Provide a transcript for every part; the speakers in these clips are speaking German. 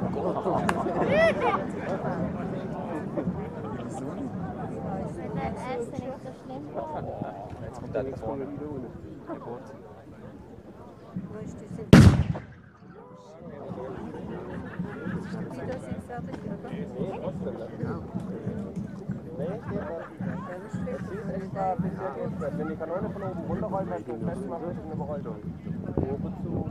Jetzt kommt der da vorne. Ist? Wenn die Kanone von oben runterrollen, dann festmachen, dass es eine Beräuchung. Oben zu.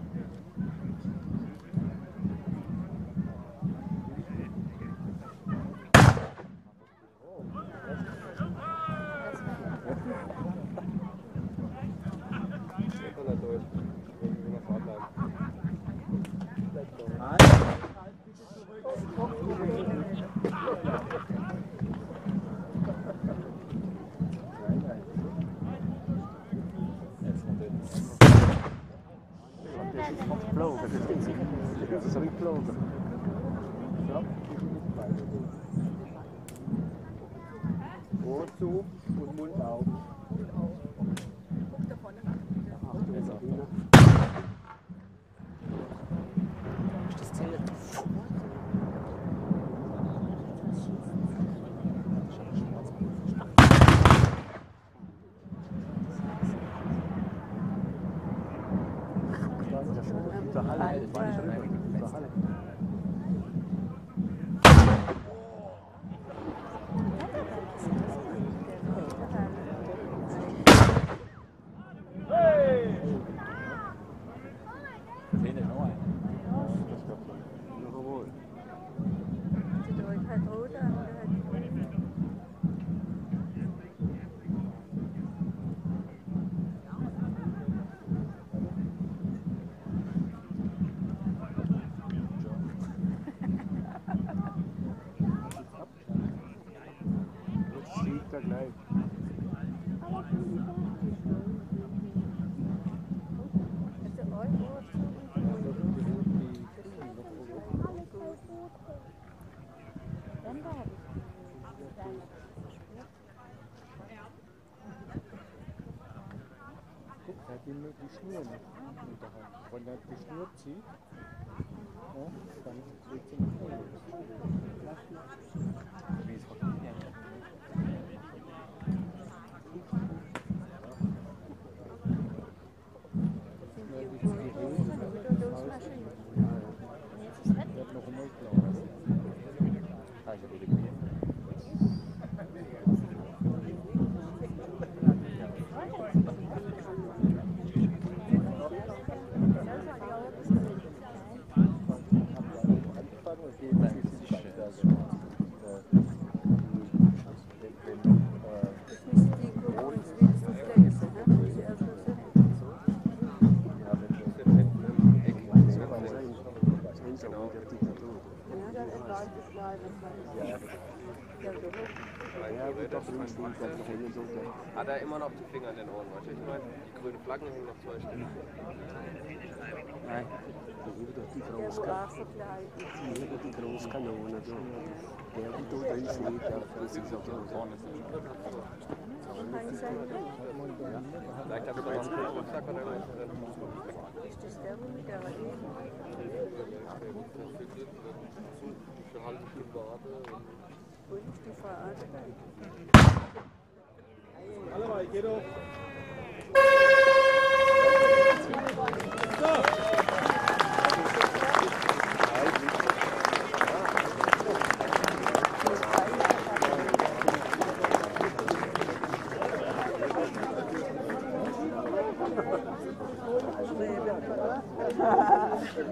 Plover, dat is dit. is een plover. Zo. Oor toe, ich. Dann Guck, er hat die, die Schnur noch unterhalb. Wenn er die Schnur zieht, ja, dann legt sie nach vorne. Wie Hat er immer noch die Finger in den Ohren, weißt du, ich meine? Die grünen Flaggen hängen noch zwei Stück. Nein. Da über doch die Der Großkanone, über die Großkanone, da. Der, der da drin steht, ja, das ist auch so. Vorne Vielleicht hat er noch einen Rucksack oder was ist das der mit der Rede? Für eine halbe Stunde warten. Alle mal, geht auf.